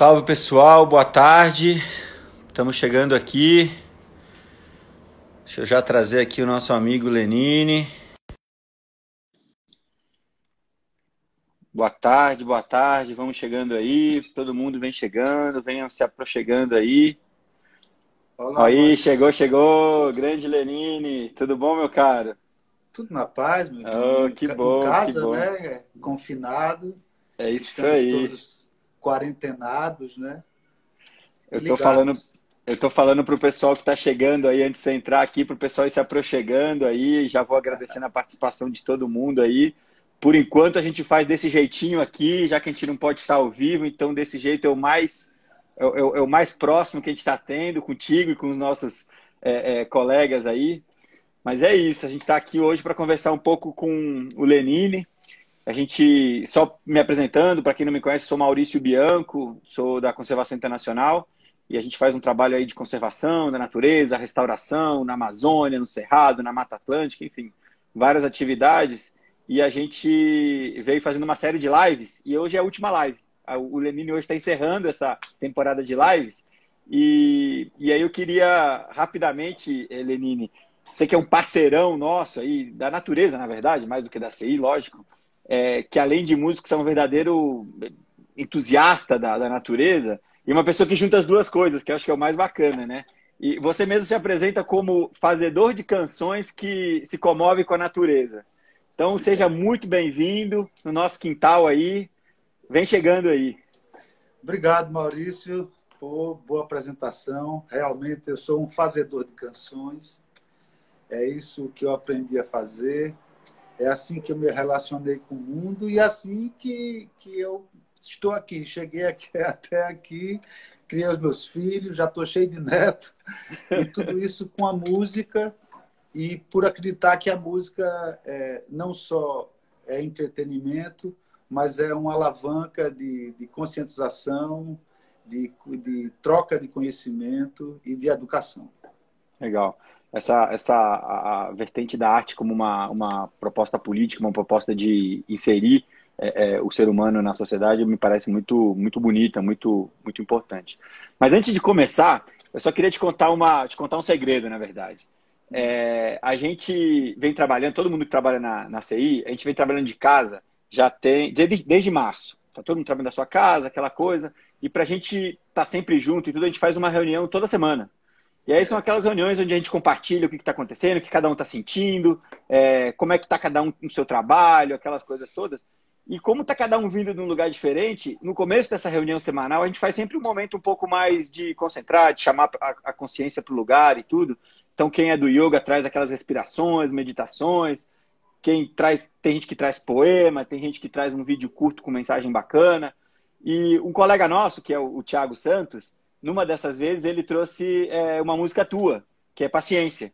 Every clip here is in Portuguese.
Salve pessoal, boa tarde. Estamos chegando aqui. Deixa eu já trazer aqui o nosso amigo Lenine. Boa tarde, boa tarde. Vamos chegando aí. Todo mundo vem chegando, venham se aproximando aí. Olá, aí, chegou, chegou. Grande Lenine. Tudo bom, meu caro? Tudo na paz, meu oh, que bom, em casa, que bom. né? Confinado. É isso Estamos aí. Todos quarentenados, né? Eu tô falando, eu tô falando pro pessoal que está chegando aí antes de você entrar aqui, pro pessoal ir se aproximando aí, já vou agradecendo a participação de todo mundo aí. Por enquanto a gente faz desse jeitinho aqui, já que a gente não pode estar ao vivo, então desse jeito é o mais é, é, é o mais próximo que a gente está tendo contigo e com os nossos é, é, colegas aí. Mas é isso, a gente está aqui hoje para conversar um pouco com o Lenine, a gente, só me apresentando, para quem não me conhece, sou Maurício Bianco, sou da Conservação Internacional e a gente faz um trabalho aí de conservação da natureza, restauração na Amazônia, no Cerrado, na Mata Atlântica, enfim, várias atividades. E a gente veio fazendo uma série de lives e hoje é a última live. O Lenine hoje está encerrando essa temporada de lives. E, e aí eu queria rapidamente, Lenine, você que é um parceirão nosso aí, da natureza, na verdade, mais do que da CI, lógico é, que além de músico, é um verdadeiro entusiasta da, da natureza e uma pessoa que junta as duas coisas, que eu acho que é o mais bacana, né? E você mesmo se apresenta como fazedor de canções que se comove com a natureza. Então, seja muito bem-vindo no nosso quintal aí. Vem chegando aí. Obrigado, Maurício, por boa apresentação. Realmente, eu sou um fazedor de canções. É isso que eu aprendi a fazer. É assim que eu me relacionei com o mundo e é assim que, que eu estou aqui. Cheguei aqui, até aqui, criei os meus filhos, já estou cheio de neto. E tudo isso com a música e por acreditar que a música é, não só é entretenimento, mas é uma alavanca de, de conscientização, de, de troca de conhecimento e de educação. Legal essa, essa a, a vertente da arte como uma, uma proposta política, uma proposta de inserir é, é, o ser humano na sociedade me parece muito, muito bonita, muito, muito importante. Mas antes de começar, eu só queria te contar, uma, te contar um segredo, na verdade. É, a gente vem trabalhando, todo mundo que trabalha na, na CI, a gente vem trabalhando de casa já tem desde, desde março. Tá todo mundo trabalhando da sua casa, aquela coisa. E para a gente estar tá sempre junto e tudo, a gente faz uma reunião toda semana. E aí são aquelas reuniões onde a gente compartilha o que está acontecendo, o que cada um está sentindo, é, como é que está cada um no seu trabalho, aquelas coisas todas. E como está cada um vindo de um lugar diferente, no começo dessa reunião semanal, a gente faz sempre um momento um pouco mais de concentrar, de chamar a, consciência para o lugar e tudo. Então, quem é do yoga traz aquelas respirações, meditações. Quem traz, tem gente que traz poema, tem gente que traz um vídeo curto com mensagem bacana. E um colega nosso, que é o, o Thiago Santos, numa dessas vezes ele trouxe é, uma música tua, que é Paciência.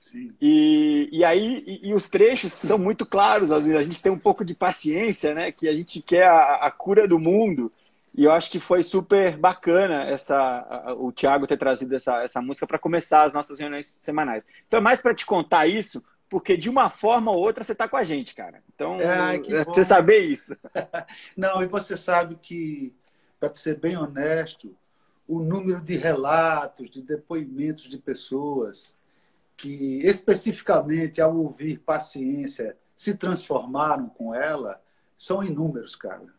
Sim. E, e aí, e, e, os trechos são muito claros, às vezes a gente tem um pouco de paciência, né? Que a gente quer a, a cura do mundo. E eu acho que foi super bacana essa, a, o Thiago ter trazido essa, essa música para começar as nossas reuniões semanais. Então é mais para te contar isso, porque de uma forma ou outra você está com a gente, cara. Então, é, você saber isso. Não, e você sabe que, para ser bem honesto, o número de relatos, de depoimentos de pessoas que, especificamente, ao ouvir paciência, se transformaram com ela, são inúmeros, cara.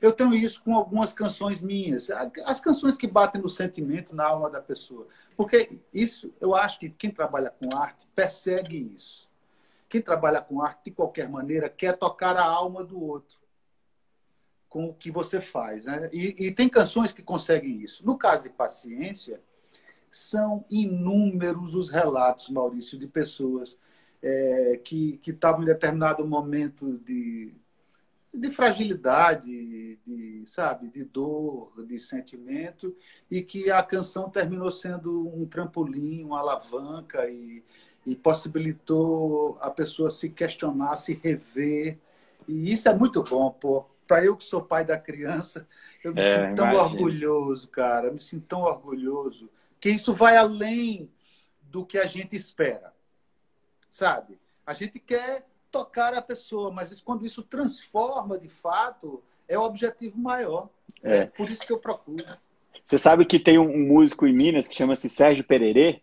Eu tenho isso com algumas canções minhas, as canções que batem no sentimento, na alma da pessoa. Porque isso, eu acho que quem trabalha com arte persegue isso. Quem trabalha com arte, de qualquer maneira, quer tocar a alma do outro com o que você faz. Né? E, e, tem canções que conseguem isso. No caso de Paciência, são inúmeros os relatos, Maurício, de pessoas é, que estavam em determinado momento de, de fragilidade, de, sabe, de dor, de sentimento, e que a canção terminou sendo um trampolim, uma alavanca e, e possibilitou a pessoa se questionar, se rever. E isso é muito bom, pô para eu que sou pai da criança, eu me é, sinto tão imagina. orgulhoso, cara. Eu me sinto tão orgulhoso. Que isso vai além do que a gente espera. Sabe? A gente quer tocar a pessoa, mas quando isso transforma de fato, é o objetivo maior. É. é por isso que eu procuro. Você sabe que tem um músico em Minas que chama-se Sérgio Pererê,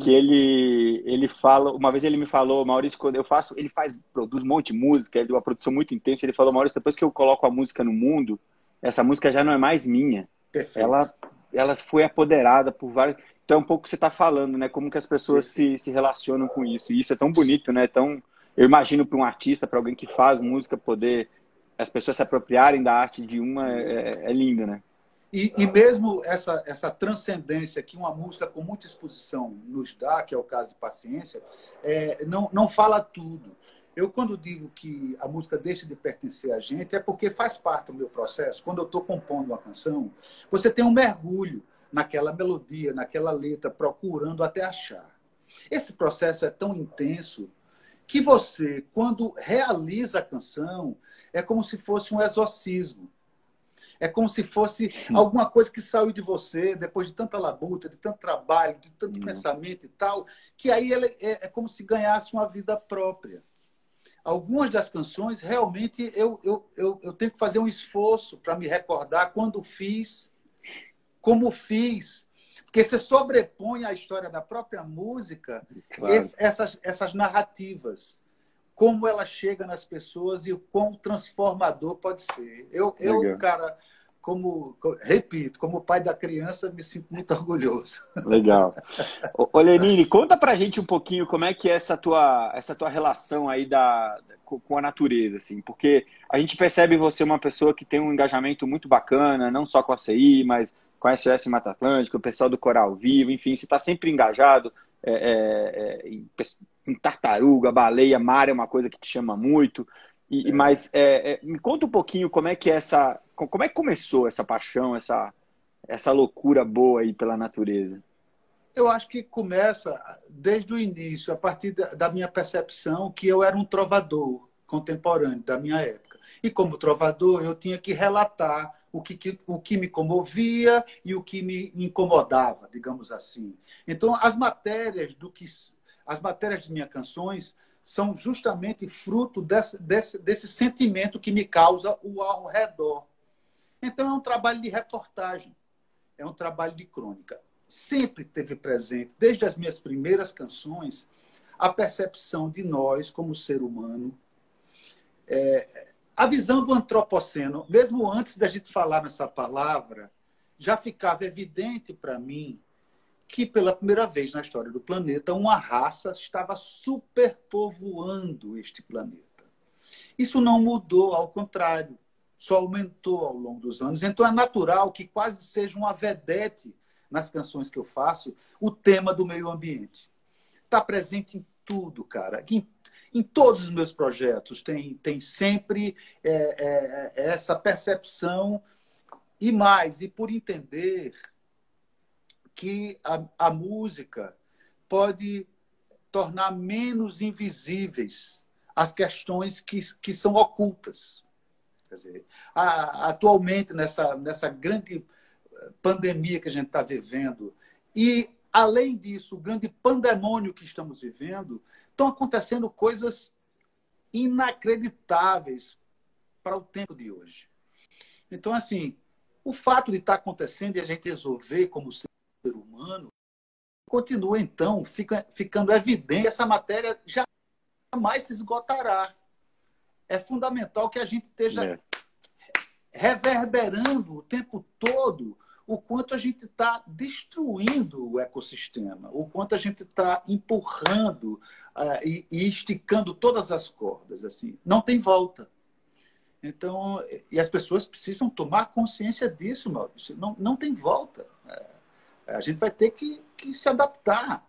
que ele ele fala, uma vez ele me falou, Maurício, quando eu faço, ele faz, produz um monte de música, ele uma produção muito intensa, ele falou, Maurício, depois que eu coloco a música no mundo, essa música já não é mais minha. Perfeito. Ela ela foi apoderada por vários. Então é um pouco o que você está falando, né? Como que as pessoas se, se relacionam com isso. E isso é tão bonito, né? Tão, eu imagino para um artista, para alguém que faz música, poder as pessoas se apropriarem da arte de uma é, é lindo, né? E, e, mesmo essa, essa transcendência que uma música com muita exposição nos dá, que é o caso de Paciência, é, não, não fala tudo. Eu, quando digo que a música deixa de pertencer a gente, é porque faz parte do meu processo. Quando eu estou compondo uma canção, você tem um mergulho naquela melodia, naquela letra, procurando até achar. Esse processo é tão intenso que você, quando realiza a canção, é como se fosse um exorcismo. É como se fosse alguma coisa que saiu de você depois de tanta labuta, de tanto trabalho, de tanto uhum. pensamento e tal, que aí é, é como se ganhasse uma vida própria algumas das canções, realmente, eu, eu, eu, eu tenho que fazer um esforço para me recordar quando fiz, como fiz. Porque você sobrepõe a história da própria música, claro. essas, essas narrativas. Como ela chega nas pessoas e o quão transformador pode ser. Eu, eu cara, como, repito, como pai da criança, me sinto muito orgulhoso. Legal. Ô, Lenine, conta pra gente um pouquinho como é que é essa tua, essa tua relação aí da, com a natureza, assim, porque a gente percebe você uma pessoa que tem um engajamento muito bacana, não só com a CI, mas com a SOS Mata Atlântica, o pessoal do Coral Vivo, enfim, você está sempre engajado é, é, é, em, tartaruga, baleia, mar é uma coisa que te chama muito. E, é. Mas é, é, me conta um pouquinho como é que essa, como é que começou essa paixão, essa, essa loucura boa aí pela natureza. Eu acho que começa desde o início, a partir da minha percepção que eu era um trovador contemporâneo da minha época. E como trovador, eu tinha que relatar o que, que, o que me comovia e o que me incomodava, digamos assim. Então, as matérias do que as matérias de minhas canções são justamente fruto desse, desse, desse sentimento que me causa o ao redor. Então, é um trabalho de reportagem, é um trabalho de crônica. Sempre teve presente, desde as minhas primeiras canções, a percepção de nós como ser humano, é, a visão do antropoceno, mesmo antes da gente falar nessa palavra, já ficava evidente para mim que pela primeira vez na história do planeta, uma raça estava superpovoando este planeta. Isso não mudou, ao contrário, só aumentou ao longo dos anos. Então é natural que quase seja uma vedete nas canções que eu faço o tema do meio ambiente. Está presente em tudo, cara. Em, em, todos os meus projetos tem, tem sempre é, é, é essa percepção e mais, e por entender que a, a música pode tornar menos invisíveis as questões que, que são ocultas. Quer dizer, a, atualmente, nessa, nessa grande pandemia que a gente está vivendo, e, além disso, o grande pandemônio que estamos vivendo, estão acontecendo coisas inacreditáveis para o tempo de hoje. Então, assim, o fato de estar acontecendo e a gente resolver como ser ser humano, continua então fica, ficando evidente essa matéria jamais se esgotará. É fundamental que a gente esteja é. reverberando o tempo todo o quanto a gente está destruindo o ecossistema, o quanto a gente está empurrando uh, e, e, esticando todas as cordas. assim Não tem volta. Então, e as pessoas precisam tomar consciência disso, Maurício. Não, não tem volta. É, a gente vai ter que, que se adaptar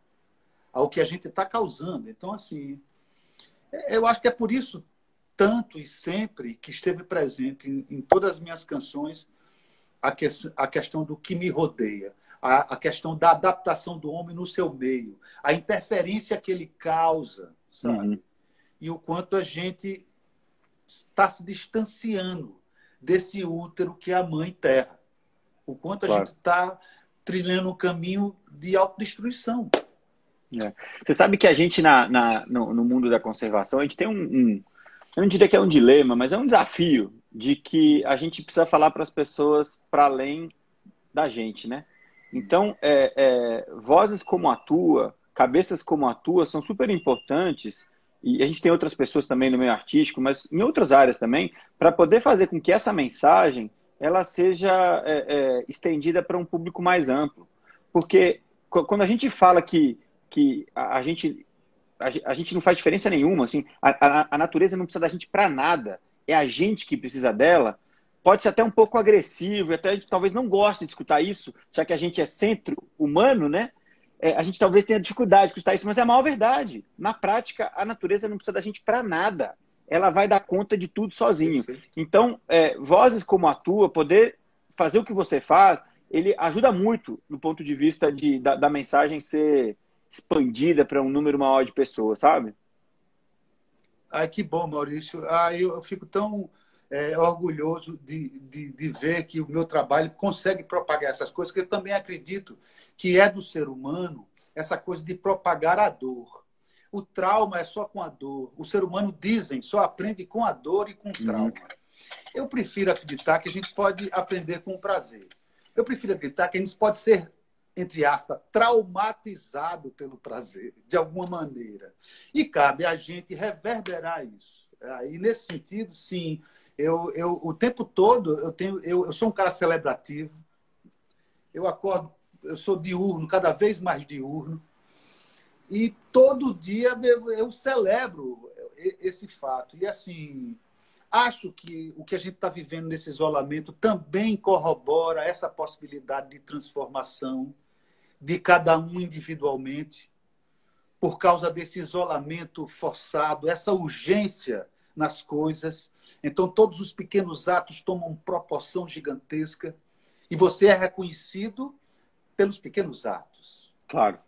ao que a gente está causando. Então, assim, é, eu acho que é por isso tanto e sempre que esteve presente em, em todas as minhas canções a, que, a questão do que me rodeia, a, a, questão da adaptação do homem no seu meio, a interferência que ele causa, sabe? Uhum. E o quanto a gente está se distanciando desse útero que é a mãe terra. O quanto a claro. gente está trilhando um caminho de autodestruição. É. Você sabe que a gente, na, na no, no, mundo da conservação, a gente tem um, um, Eu não diria que é um dilema, mas é um desafio de que a gente precisa falar para as pessoas para além da gente, né? Então, é, é, vozes como a tua, cabeças como a tua, são super importantes e a gente tem outras pessoas também no meio artístico, mas em outras áreas também, para poder fazer com que essa mensagem ela seja é, é, estendida para um público mais amplo. Porque quando a gente fala que, que a, a gente a, gente não faz diferença nenhuma, assim, a, a, a natureza não precisa da gente para nada, é a gente que precisa dela, pode ser até um pouco agressivo, até talvez não goste de escutar isso, já que a gente é centro humano, né? É, a gente talvez tenha dificuldade de escutar isso, mas é a maior verdade. Na prática, a natureza não precisa da gente para nada. Ela vai dar conta de tudo sozinho. Perfeito. Então, é, vozes como a tua, poder fazer o que você faz, ele ajuda muito no ponto de vista de, da, da mensagem ser expandida para um número maior de pessoas, sabe? Ai, que bom, Maurício. Ah, eu, fico tão é, orgulhoso de, de, de, ver que o meu trabalho consegue propagar essas coisas, que eu também acredito que é do ser humano essa coisa de propagar a dor. O trauma é só com a dor. O ser humano, dizem, só aprende com a dor e com o uhum. trauma. Eu prefiro acreditar que a gente pode aprender com o prazer. Eu prefiro acreditar que a gente pode ser entre aspas, traumatizado pelo prazer, de alguma maneira. E cabe a gente reverberar isso. E nesse sentido, sim, eu, eu o tempo todo eu tenho, eu, eu sou um cara celebrativo. Eu acordo, eu sou diurno, cada vez mais diurno. E todo dia eu, eu celebro esse fato. E assim, acho que o que a gente está vivendo nesse isolamento também corrobora essa possibilidade de transformação de cada um individualmente, por causa desse isolamento forçado, essa urgência nas coisas. Então, todos os pequenos atos tomam proporção gigantesca e você é reconhecido pelos pequenos atos. Claro.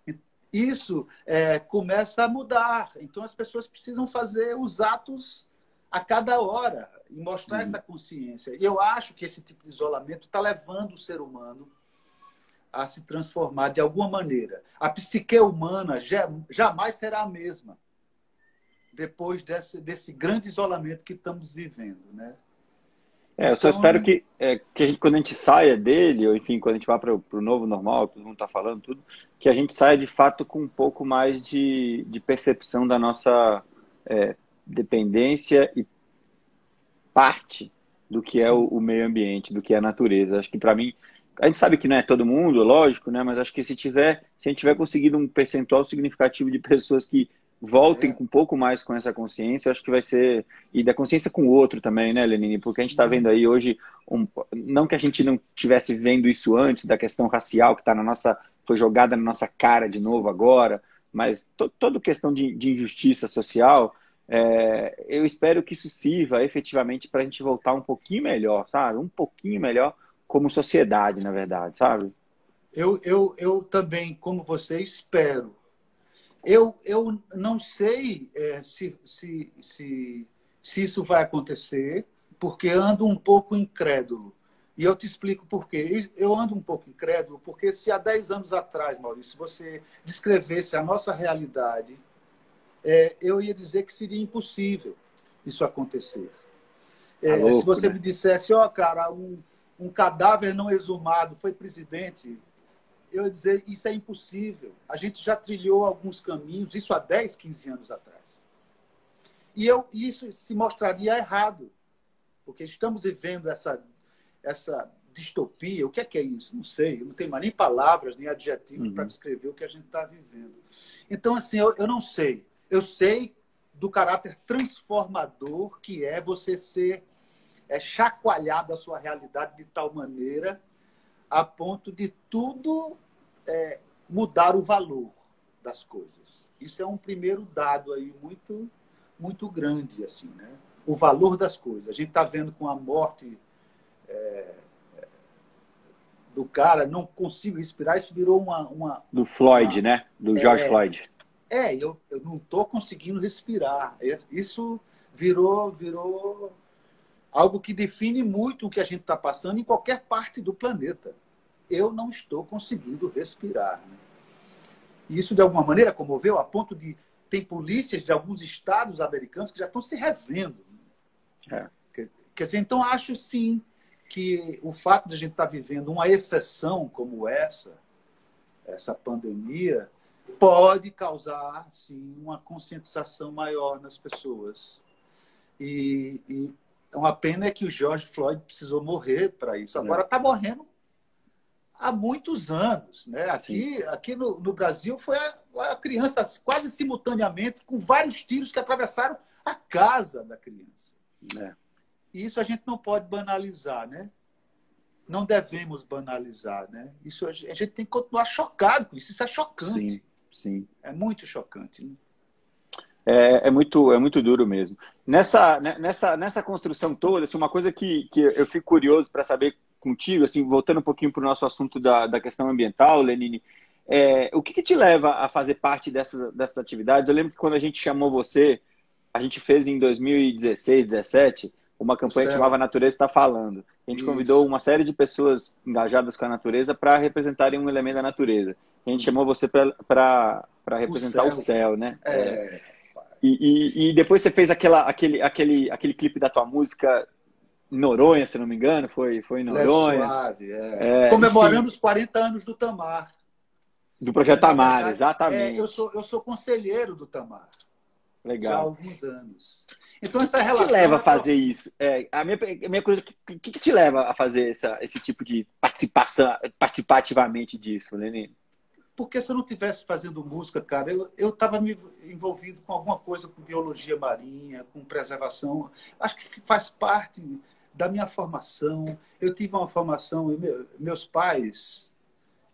Isso é, começa a mudar. Então, as pessoas precisam fazer os atos a cada hora e mostrar uhum. essa consciência. E eu acho que esse tipo de isolamento está levando o ser humano a se transformar de alguma maneira. A psique humana jamais será a mesma depois desse, desse grande isolamento que estamos vivendo, né? É, eu só então, espero que, é, que a gente, quando a gente saia dele, ou enfim, quando a gente vá para o novo normal, todo mundo está falando tudo, que a gente saia de fato com um pouco mais de, de percepção da nossa é, dependência e parte do que é o, o, meio ambiente, do que é a natureza. Acho que para mim a gente sabe que não é todo mundo, lógico, né? Mas acho que se tiver, se a gente tiver conseguido um percentual significativo de pessoas que voltem é. com um pouco mais com essa consciência, acho que vai ser e da consciência com o outro também, né, Lenine? Porque a gente está vendo aí hoje, um, não que a gente não tivesse vendo isso antes da questão racial que está na nossa, foi jogada na nossa cara de novo agora, mas to, toda questão de, de injustiça social, é, eu espero que isso sirva efetivamente para a gente voltar um pouquinho melhor, sabe? Um pouquinho melhor como sociedade, na verdade, sabe? Eu, eu, eu também, como você, espero. Eu, eu não sei é, se, se, se, se isso vai acontecer, porque ando um pouco incrédulo. E eu te explico por quê. Eu ando um pouco incrédulo, porque se há 10 anos atrás, Maurício, você descrevesse a nossa realidade, é, eu ia dizer que seria impossível isso acontecer. É, tá louco, se você né? me dissesse, ó, oh, cara, um, um cadáver não exumado foi presidente, eu ia dizer, isso é impossível. A gente já trilhou alguns caminhos, isso há 10, 15 anos atrás. E eu, isso se mostraria errado, porque estamos vivendo essa, essa distopia. O que é que é isso? Não sei. Eu não tenho mais nem palavras, nem adjetivos uhum. para descrever o que a gente está vivendo. Então, assim, eu, eu não sei. Eu sei do caráter transformador que é você ser é chacoalhado a sua realidade de tal maneira a ponto de tudo é, mudar o valor das coisas. Isso é um primeiro dado aí muito muito grande assim, né? O valor das coisas. A gente está vendo com a morte é, do cara, não consigo respirar, isso virou uma. uma do Floyd, uma, né? Do George é, Floyd. É, eu, eu não estou conseguindo respirar. Isso virou, virou algo que define muito o que a gente está passando em qualquer parte do planeta. Eu não estou conseguindo respirar. Né? E isso, de alguma maneira, comoveu a ponto de. Tem polícias de alguns estados americanos que já estão se revendo. Né? É. Quer dizer, então acho sim que o fato de a gente estar tá vivendo uma exceção como essa, essa pandemia, pode causar sim uma conscientização maior nas pessoas. E, e uma pena é que o George Floyd precisou morrer para isso. Agora está morrendo há muitos anos. Né? Aqui, aqui no, no Brasil foi a, a, criança quase simultaneamente com vários tiros que atravessaram a casa da criança. É. E isso a gente não pode banalizar, né? Não devemos banalizar, né? Isso a gente tem que continuar chocado com isso. Isso é chocante. Sim, sim. É muito chocante. Né? É, é, muito, é muito duro mesmo. Nessa, né, nessa, nessa construção toda, assim, uma coisa que, que eu fico curioso para saber contigo, assim, voltando um pouquinho para o nosso assunto da, da questão ambiental, Lenine, é, o que, que, te leva a fazer parte dessas, dessas atividades? Eu lembro que quando a gente chamou você, a gente fez em 2016, 2017, uma campanha que chamava Natureza está Falando. A gente Isso. convidou uma série de pessoas engajadas com a natureza para representarem um elemento da natureza. A gente chamou você para representar o céu. o céu, né? É. é. E, e, e, depois você fez aquela, aquele, aquele, aquele clipe da tua música Noronha, se não me engano, foi, foi em Noronha. Suave, é. É, Comemorando os 40 anos do Tamar. Do projeto Tamar, exatamente. É, eu, sou, eu sou conselheiro do Tamar. Legal. Já há alguns anos. Então, essa relação. O que te leva a fazer isso? É, a minha, a minha coisa, o que, que, te leva a fazer essa, esse tipo de participação, participar ativamente disso, Lenine? Porque se eu não tivesse fazendo música, cara, eu estava me envolvido com alguma coisa com biologia marinha, com preservação. Acho que faz parte da minha formação. Eu tive uma formação, meus pais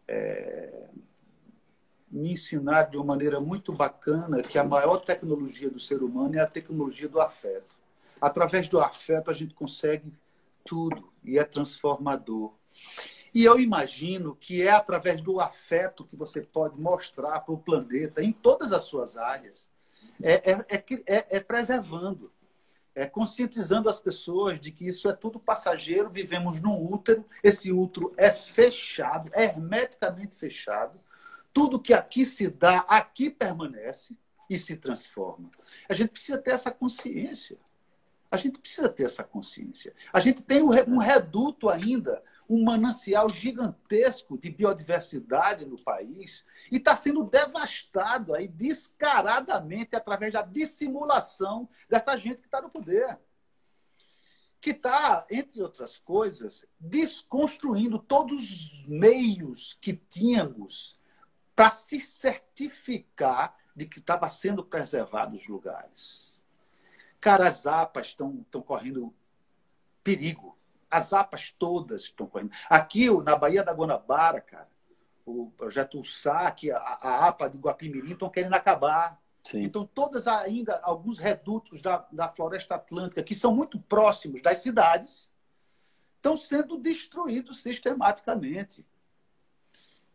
é, me ensinaram de uma maneira muito bacana que a maior tecnologia do ser humano é a tecnologia do afeto. Através do afeto a gente consegue tudo e é transformador. E eu imagino que é através do afeto que você pode mostrar para o planeta, em todas as suas áreas, é, é, é, é, preservando, é conscientizando as pessoas de que isso é tudo passageiro, vivemos num útero, esse útero é fechado, é hermeticamente fechado, tudo que aqui se dá, aqui permanece e se transforma. A gente precisa ter essa consciência. A gente precisa ter essa consciência. A gente tem um reduto ainda um manancial gigantesco de biodiversidade no país e está sendo devastado aí descaradamente através da dissimulação dessa gente que está no poder. Que está, entre outras coisas, desconstruindo todos os meios que tínhamos para se certificar de que estava sendo preservados os lugares. Cara, as APAs estão correndo perigo as APAs todas estão correndo. Aqui, na Baía da Guanabara, cara, o projeto USAC, a, a APA de Guapimirim estão querendo acabar. Sim. Então, todas ainda, alguns redutos da, da floresta atlântica, que são muito próximos das cidades, estão sendo destruídos sistematicamente.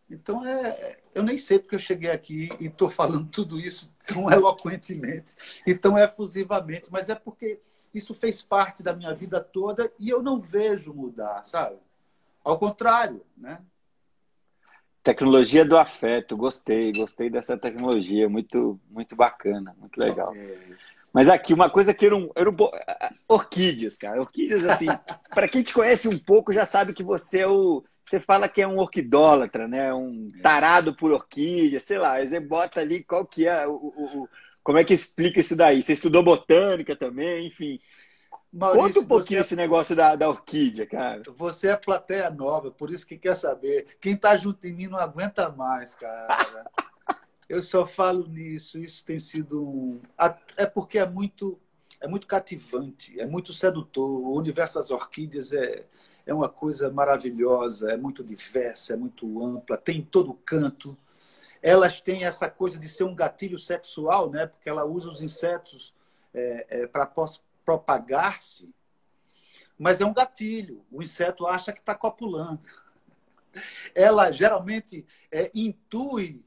Então, é, eu nem sei porque eu cheguei aqui e estou falando tudo isso tão eloquentemente e tão efusivamente, mas é porque isso fez parte da minha vida toda e eu não vejo mudar, sabe? Ao contrário, né? Tecnologia do afeto, gostei, gostei dessa tecnologia, muito, muito bacana, muito legal. Okay. Mas aqui, uma coisa que eu não, eu não. Orquídeas, cara. Orquídeas, assim, para quem te conhece um pouco, já sabe que você é o. Você fala que é um orquidólatra, né? Um é. tarado por orquídeas, sei lá. Você bota ali qual que é o, o, como é que explica isso daí? Você estudou botânica também, enfim. Maurício, Conta um pouquinho é... esse negócio da, da orquídea, cara. Você é plateia nova, por isso que quer saber. Quem está junto em mim não aguenta mais, cara. Eu só falo nisso, isso tem sido um... É porque é muito, é muito cativante, é muito sedutor. O universo das orquídeas é, é uma coisa maravilhosa, é muito diversa, é muito ampla, tem todo canto elas têm essa coisa de ser um gatilho sexual, né? porque ela usa os insetos é, é, para propagar-se, mas é um gatilho. O inseto acha que está copulando. Ela geralmente é, intui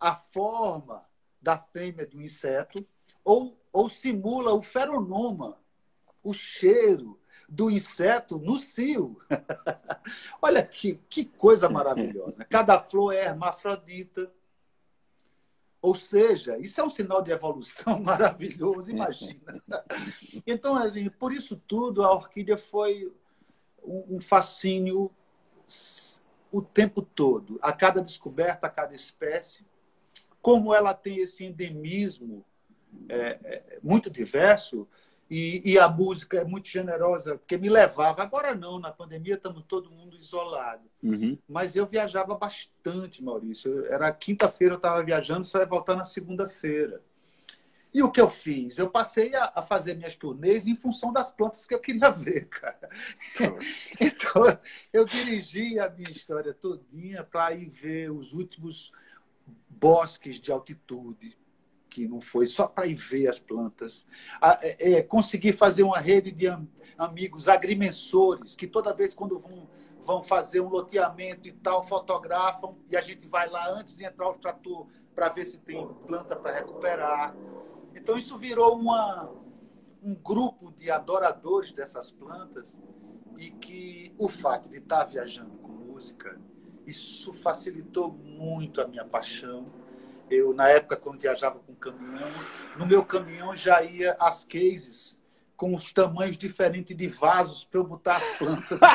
a forma da fêmea do inseto ou, ou simula o feronoma, o cheiro do inseto no cio. Olha que, que coisa maravilhosa. Cada flor é hermafrodita Ou seja, isso é um sinal de evolução maravilhoso, imagina. Então, assim, por isso tudo, a orquídea foi um fascínio o tempo todo. A cada descoberta, a cada espécie. Como ela tem esse endemismo é, é, muito diverso, e, e, a música é muito generosa, porque me levava. Agora não, na pandemia estamos todo mundo isolado. Uhum. Mas eu viajava bastante, Maurício. Era quinta-feira, eu estava viajando, só ia voltar na segunda-feira. E o que eu fiz? Eu passei a, a, fazer minhas turnês em função das plantas que eu queria ver, cara. então, eu dirigi a minha história todinha para ir ver os últimos bosques de altitude, que não foi só para ir ver as plantas. É, é, conseguir fazer uma rede de am amigos agrimensores, que toda vez quando vão, vão fazer um loteamento e tal, fotografam, e a gente vai lá antes de entrar o trator para ver se tem planta para recuperar. Então, isso virou uma, um grupo de adoradores dessas plantas e que o fato de estar viajando com música, isso facilitou muito a minha paixão eu, na época, quando viajava com caminhão, no meu caminhão já ia as cases com os tamanhos diferentes de vasos para eu botar as plantas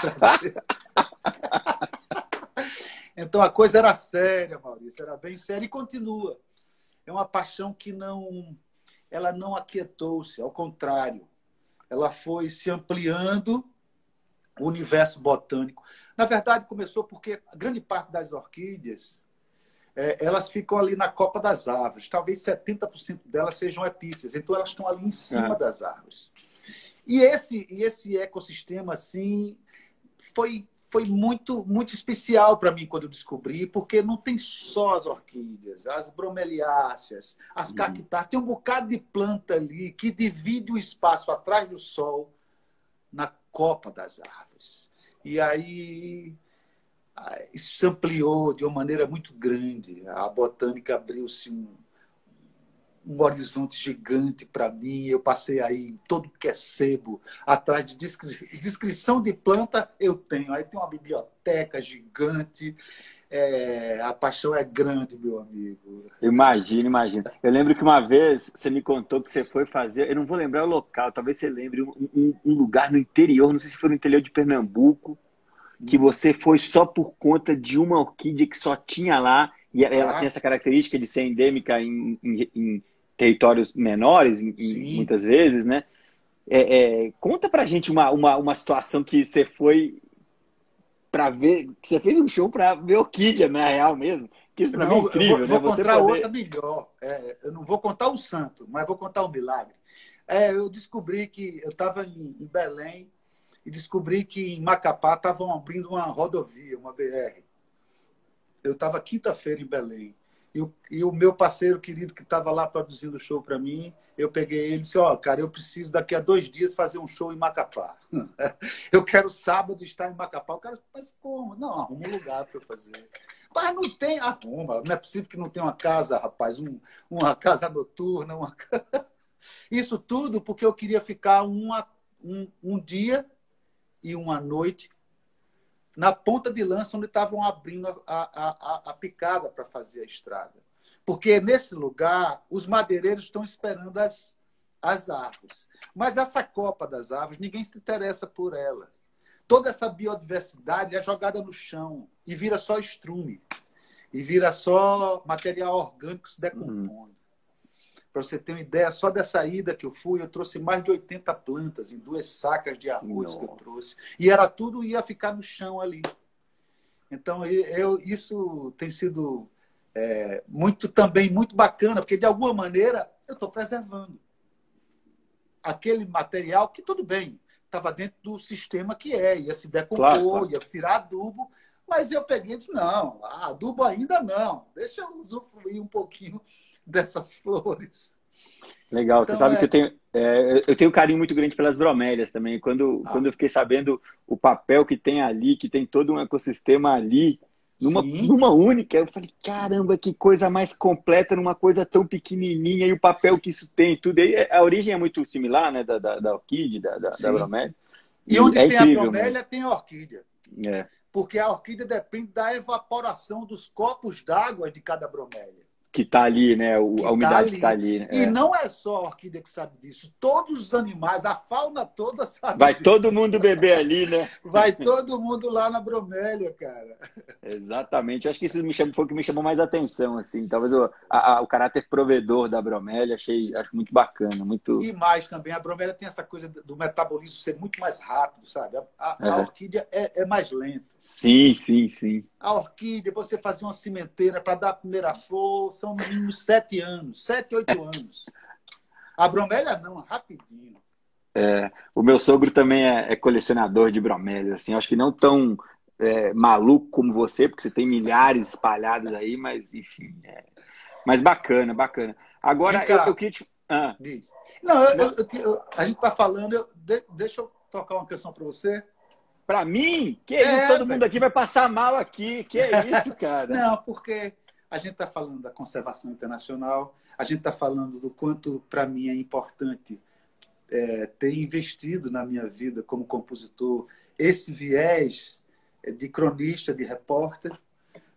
Então a coisa era séria, Maurício, era bem séria e continua. É uma paixão que não ela não aquietou-se, ao contrário. Ela foi se ampliando o universo botânico. Na verdade, começou porque a grande parte das orquídeas é, elas ficam ali na copa das árvores. Talvez 70% delas sejam epífias. Então, elas estão ali em cima é. das árvores. E esse, e esse ecossistema, assim, foi, foi muito, muito especial para mim quando eu descobri, porque não tem só as orquídeas, as bromeliáceas, as uhum. cactáceas, tem um bocado de planta ali que divide o espaço atrás do sol na copa das árvores. E aí isso se ampliou de uma maneira muito grande. A botânica abriu-se um, um horizonte gigante para mim. Eu passei aí em todo que é sebo, atrás de descri descrição de planta, eu tenho. Aí tem uma biblioteca gigante. É, a paixão é grande, meu amigo. Imagina, imagina. Eu lembro que uma vez você me contou que você foi fazer, eu não vou lembrar o local, talvez você lembre, um, um, um lugar no interior, não sei se foi no interior de Pernambuco, que você foi só por conta de uma orquídea que só tinha lá, e ela ah. tem essa característica de ser endêmica em, em, em territórios menores, em, muitas vezes, né? É, é, conta pra gente uma, uma, uma situação que você foi para ver, que você fez um show para ver orquídea, na real mesmo. Que isso pra não, mim é incrível, vou, né? Vou contar poder... outra melhor. É, eu não vou contar o santo, mas vou contar o milagre. É, eu descobri que eu estava em, em Belém e descobri que em Macapá estavam abrindo uma rodovia, uma BR. Eu estava quinta-feira em Belém. E o, e o, meu parceiro querido que estava lá produzindo o show para mim, eu peguei ele e disse: Ó, oh, cara, eu preciso daqui a dois dias fazer um show em Macapá. eu quero sábado estar em Macapá. O cara, mas como? Não, arruma um lugar para eu fazer. Mas não tem, arruma. Não é possível que não tenha uma casa, rapaz, um, uma casa noturna. Uma... Isso tudo porque eu queria ficar uma, um, um dia e uma noite na ponta de lança onde estavam abrindo a, a, a, a picada para fazer a estrada. Porque nesse lugar os madeireiros estão esperando as, as árvores. Mas essa copa das árvores, ninguém se interessa por ela. Toda essa biodiversidade é jogada no chão e vira só estrume. E vira só material orgânico se decompondo. Uhum. Para você ter uma ideia, só dessa ida que eu fui, eu trouxe mais de 80 plantas em duas sacas de arroz que eu trouxe. E era tudo ia ficar no chão ali. Então, eu, isso tem sido é, muito também muito bacana, porque de alguma maneira eu estou preservando aquele material que tudo bem estava dentro do sistema que é, ia se decompor, claro, claro. ia virar adubo, mas eu peguei e disse, não, adubo ainda não, deixa eu usufruir um pouquinho dessas flores. Legal, então, você sabe é... que eu tenho, é, eu tenho um carinho muito grande pelas bromélias também. Quando, ah. quando eu fiquei sabendo o papel que tem ali, que tem todo um ecossistema ali, numa, numa única, eu falei, caramba, que coisa mais completa numa coisa tão pequenininha e o papel que isso tem, tudo. E a origem é muito similar, né, da, da, da orquídea, da, da, da bromélia. E, e onde é tem incrível, a bromélia, tem a orquídea. É. Porque a orquídea depende da evaporação dos copos d'água de cada bromélia. Que está ali, né? O, a tá umidade que está ali. Né? E é. não é só a orquídea que sabe disso. Todos os animais, a fauna toda sabe Vai disso. todo mundo beber ali, né? Vai todo mundo lá na bromélia, cara. Exatamente. Acho que isso me chamou, foi o que me chamou mais atenção, assim. Talvez o, a, a, o caráter provedor da bromélia, achei, acho muito bacana. Muito... E mais também, a bromélia tem essa coisa do metabolismo ser muito mais rápido, sabe? A, a, a orquídea é, é mais lenta. Sim, sim, sim. A orquídea, você fazer uma cimenteira para dar a primeira flor, são no mínimo sete anos, sete, oito anos. A bromélia não, rapidinho. É, o meu sogro também é, é colecionador de bromélias, assim, acho que não tão é, maluco como você, porque você tem milhares espalhados aí, mas enfim. É... Mas bacana, bacana. Agora, eu, eu queria te. Ah. Diz. Não, eu, eu, a gente está falando, de, deixa eu tocar uma canção para você. Para mim? Que é, isso? Todo véio. mundo aqui vai passar mal aqui. Que é isso, cara? Não, porque a gente está falando da conservação internacional, a gente está falando do quanto, para mim, é importante é, ter investido na minha vida como compositor esse viés de cronista, de repórter,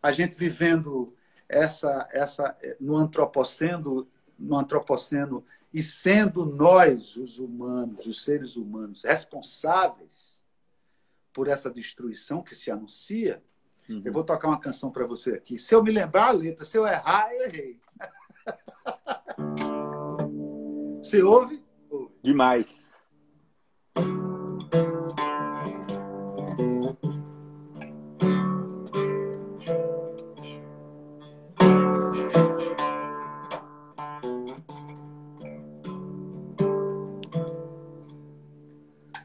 a gente vivendo essa, essa no antropoceno, no antropoceno e sendo nós, os humanos, os seres humanos, responsáveis por essa destruição que se anuncia, Uhum. Eu vou tocar uma canção para você aqui. Se eu me lembrar a letra, se eu errar, eu errei. Você ouve? ouve. Demais.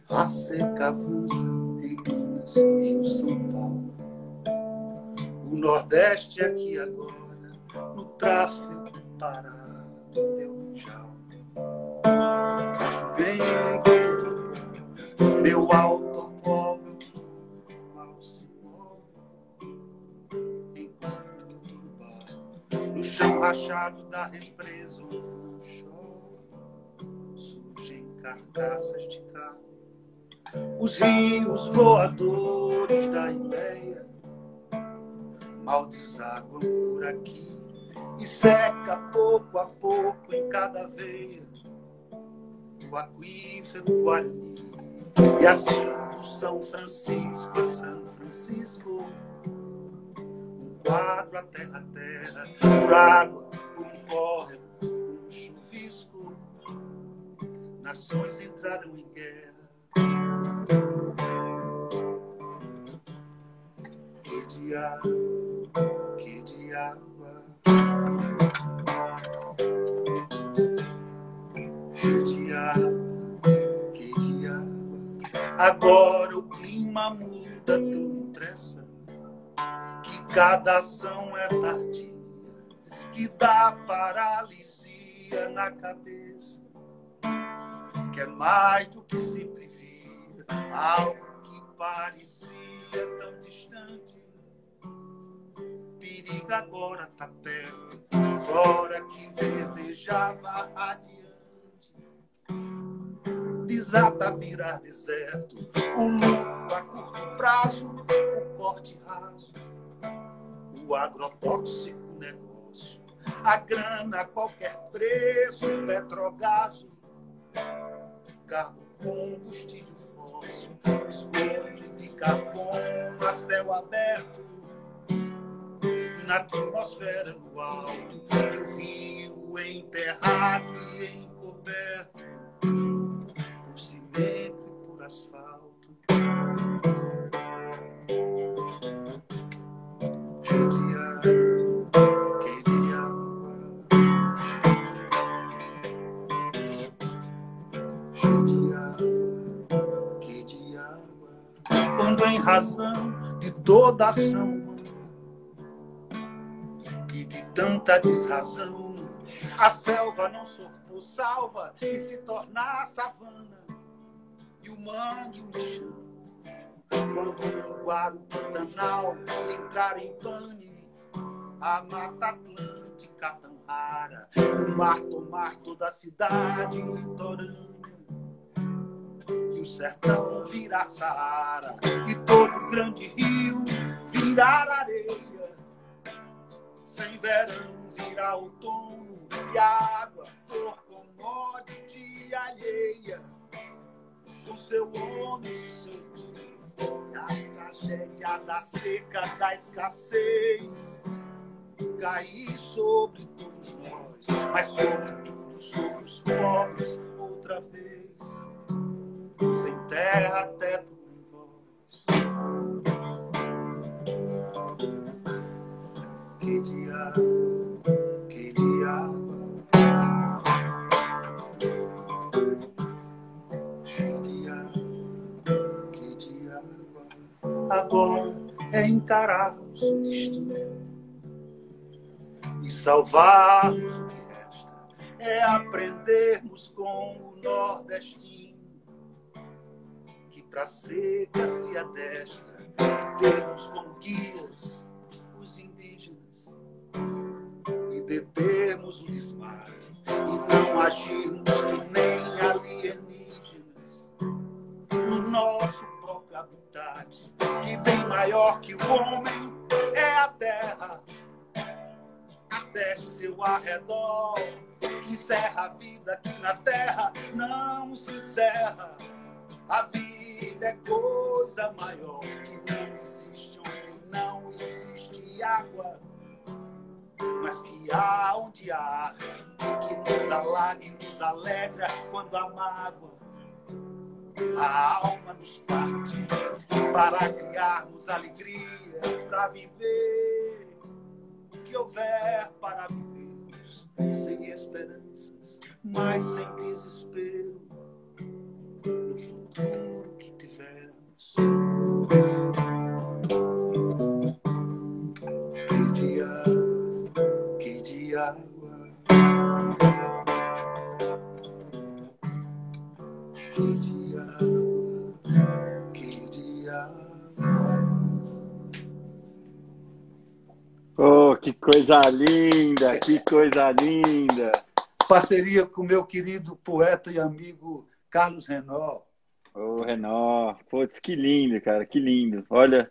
A seca avança em Minas e o São Paulo o Nordeste aqui agora, no tráfego parado, um jau. Vem, meu automóvel, mal se move, enquanto turbar, no chão rachado da represa, no chão, surgem carcaças de carro. Os rios voadores da ideia mal deságua por aqui. E seca pouco a pouco em cada veia do aquífero Guarani. E assim do São Francisco a São Francisco, um quadro a terra a terra, por água, por um córrego, um chuvisco, nações entraram em guerra. Que diabo que de água, que de água, que de água. Agora o clima muda tão depressa que cada ação é tardia, que dá paralisia na cabeça, que é mais do que se previa, algo que parecia tão distante perigo agora tá perto. Flora que verdejava adiante. Desata a virar deserto. O lucro a curto prazo, o corte raso. O agrotóxico negócio. A grana a qualquer preço, petrogaso. Cargo combustível fóssil. Esgoto de carbono a céu aberto na atmosfera no alto, e o rio enterrado e encoberto por cimento e por asfalto. Dia, quando em razão de toda ação tanta desrazão. A selva não for salva e se tornar savana. E o mangue o lixão. Quando o Guarupantanal entrar em pane, a Mata Atlântica tão rara, o mar tomar toda a cidade litorânea. E o sertão virar Saara, e todo grande rio virar areia sem verão virá outono e água for commodity alheia. O seu ônus e seu tudo, a tragédia da seca, da escassez, cair sobre todos nós, mas sobretudo sobre os pobres outra vez, sem terra, teto encararmos o destino e salvarmos o que resta. É aprendermos com o nordestino que pra seca se adestra e termos como guias os indígenas e determos o desmate e não agirmos que nem alienígenas no nosso maior que o homem é a terra terra e seu arredor. Que encerra a vida aqui na terra, não se encerra. A vida é coisa maior que não existe onde não existe água. Mas que há onde há que nos alaga e nos alegra quando a mágoa a alma nos parte para criarmos alegria, para viver que houver para vivermos sem esperanças, mas sem desespero no futuro que tivermos. Que dia, que dia. Que coisa linda, que coisa linda. Parceria com meu querido poeta e amigo Carlos Renó. Ô, Renó, putz, que lindo, cara, que lindo. Olha,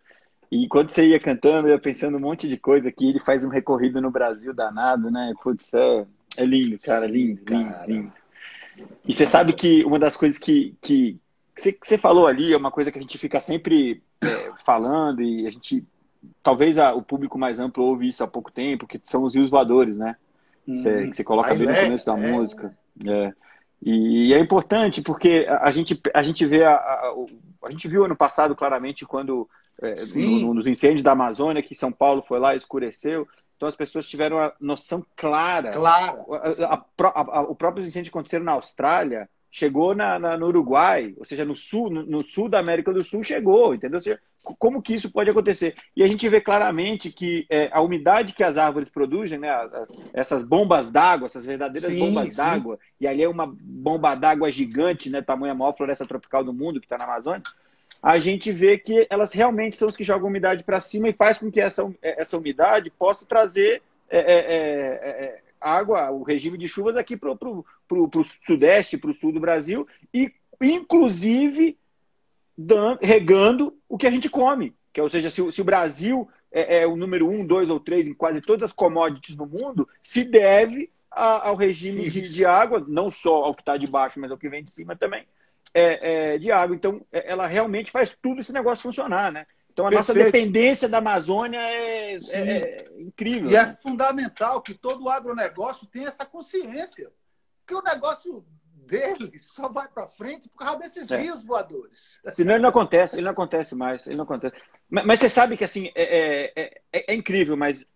e quando você ia cantando, eu ia pensando um monte de coisa que ele faz um recorrido no Brasil danado, né? Putz, é, é lindo, cara, Sim, lindo, cara. lindo, lindo. E você sabe que uma das coisas que, que, que você falou ali é uma coisa que a gente fica sempre é, falando e a gente talvez a, o público mais amplo ouve isso há pouco tempo, que são os rios voadores, né? Hum, você, que você coloca bem no é, começo da é. música. É. E, e, é importante porque a, gente, a gente vê a, a, a, gente viu ano passado claramente quando é, no, nos incêndios da Amazônia que São Paulo foi lá e escureceu. Então as pessoas tiveram a noção clara. Claro. o próprio incêndio aconteceram na Austrália chegou na, na, no Uruguai, ou seja, no sul, no, no, sul da América do Sul chegou, entendeu? Ou seja, como que isso pode acontecer? E a gente vê claramente que é, a umidade que as árvores produzem, né, essas bombas d'água, essas verdadeiras sim, bombas d'água, e ali é uma bomba d'água gigante, né, tamanho maior floresta tropical do mundo que está na Amazônia, a gente vê que elas realmente são os que jogam umidade para cima e faz com que essa, essa umidade possa trazer é, é, é, é água, o regime de chuvas aqui para o sudeste, para o sul do Brasil, e inclusive regando o que a gente come. Que, ou seja, se, se o Brasil é, é, o número um, dois ou três em quase todas as commodities no mundo, se deve a, ao regime de, de, água, não só ao que está de baixo, mas ao que vem de cima também, é, é de água. Então, é, ela realmente faz tudo esse negócio funcionar, né? Então a Perfeito. nossa dependência da Amazônia é, é, é incrível. E né? é fundamental que todo o agronegócio tenha essa consciência. Porque o negócio dele só vai para frente por causa desses é. rios voadores. Senão ele não acontece, ele não acontece mais. Ele não acontece. Mas, mas você sabe que assim, é, é, é, é incrível, mas